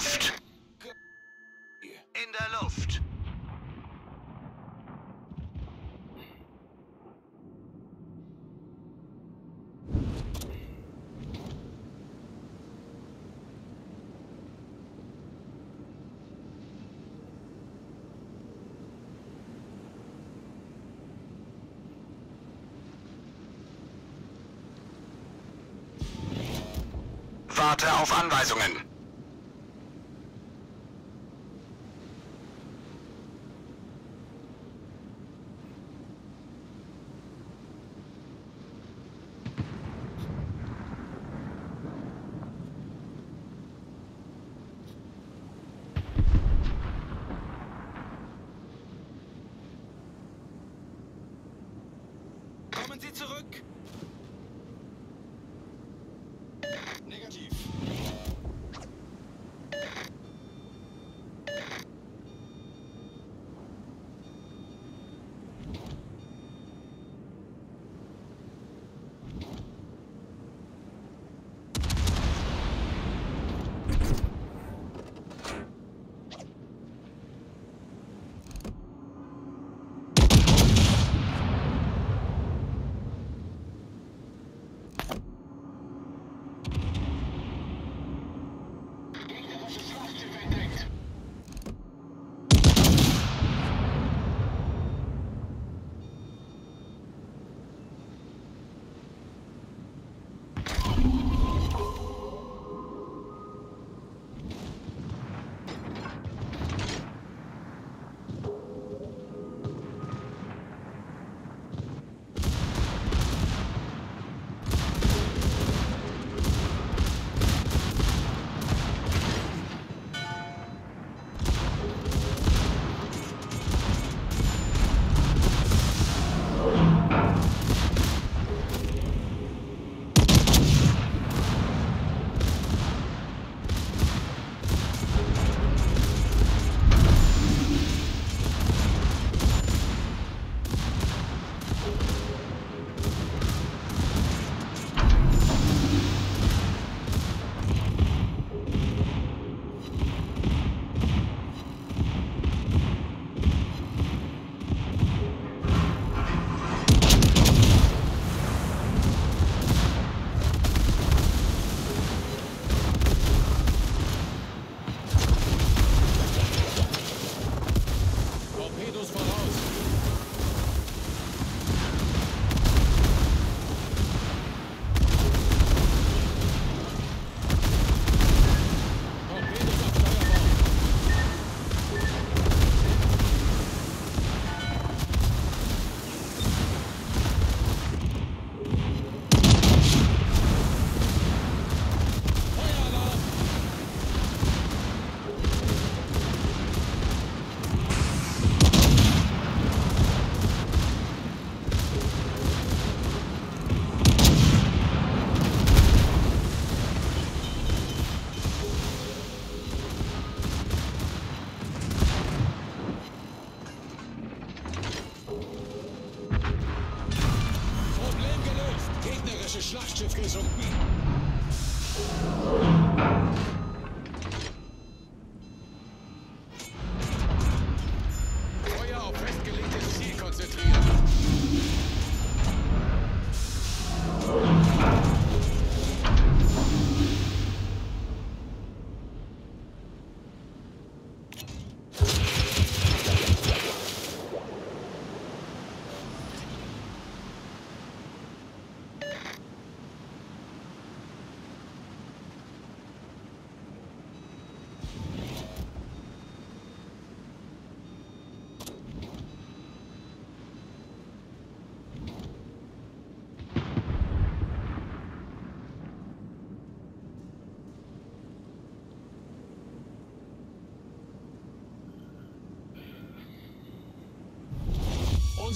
Luft. In der Luft. Warte auf Anweisungen. Sie zurück!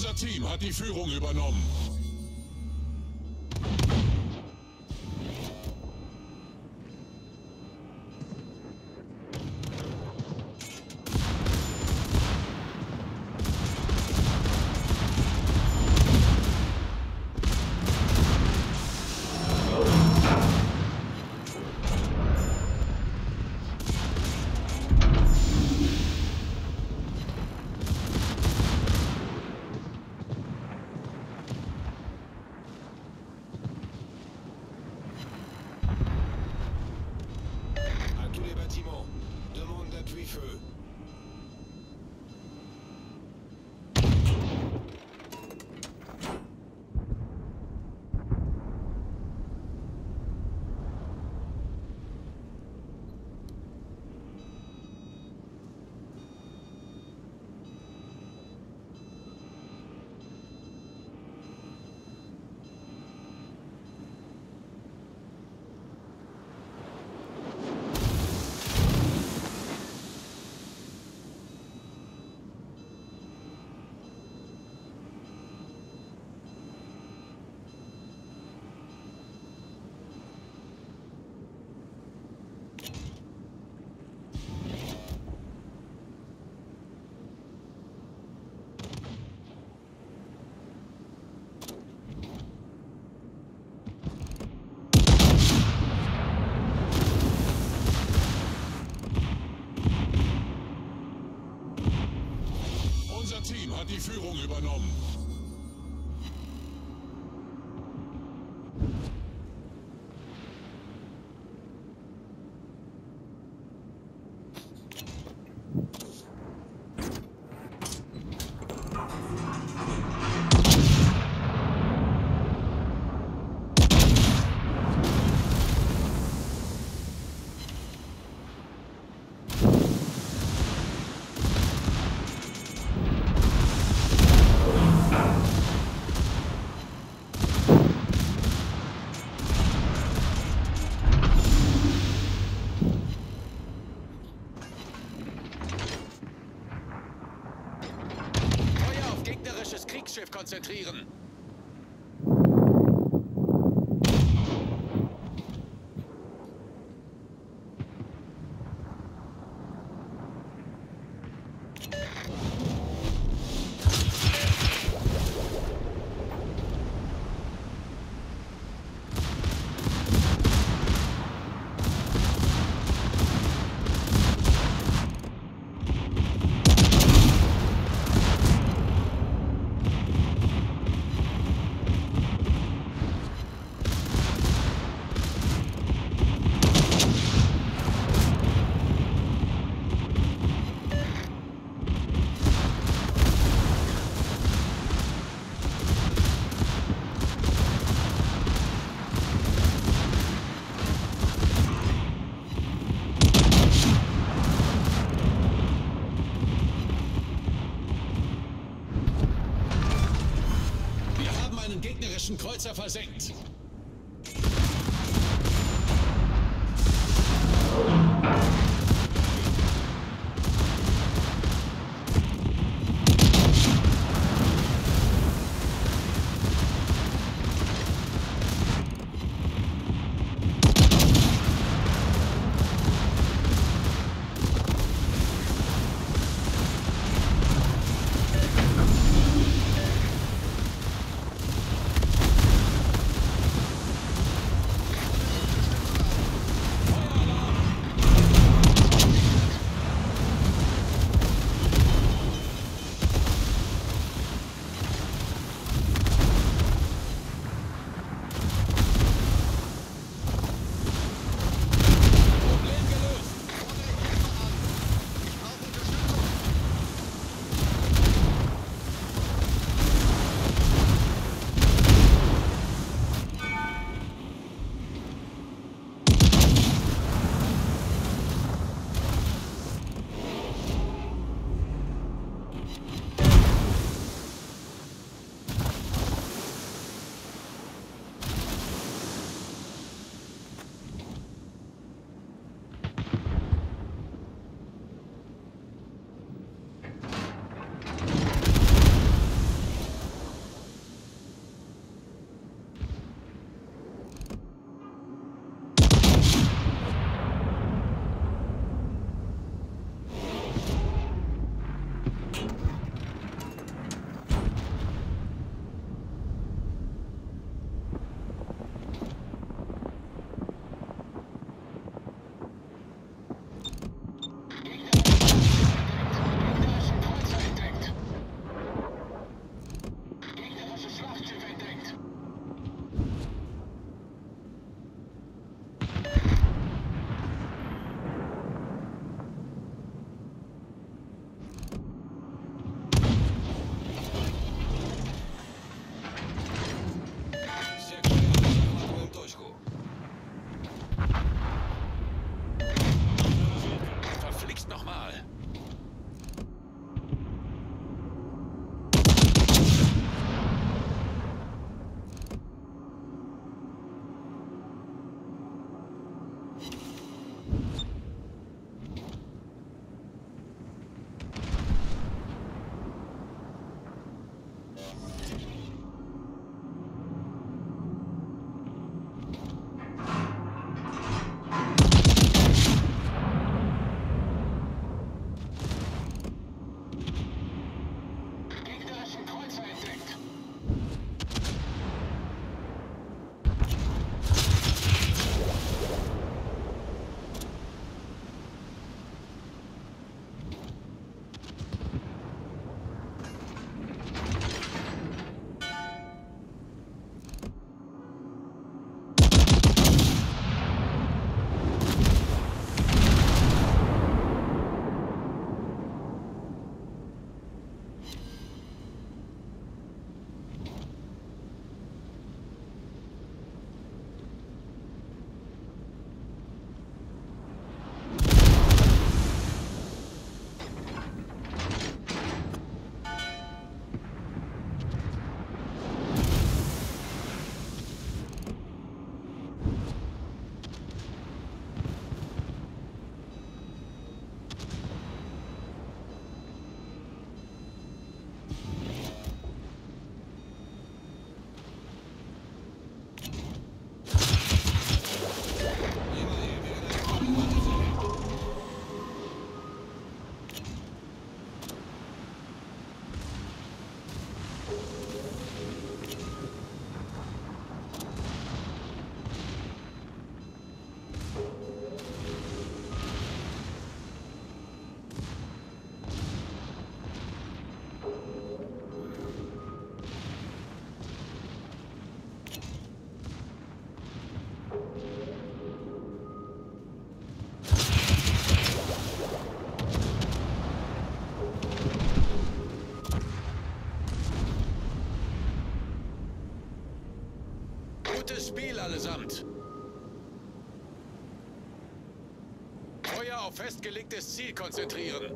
Unser Team hat die Führung übernommen. Die Führung übernommen. Kriegsschiff konzentrieren. Gegnerischen Kreuzer versenkt. Gutes Spiel allesamt. Feuer auf festgelegtes Ziel konzentrieren.